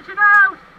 Attention out!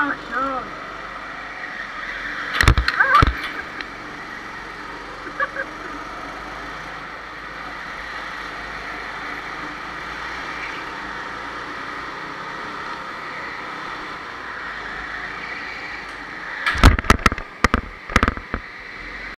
out.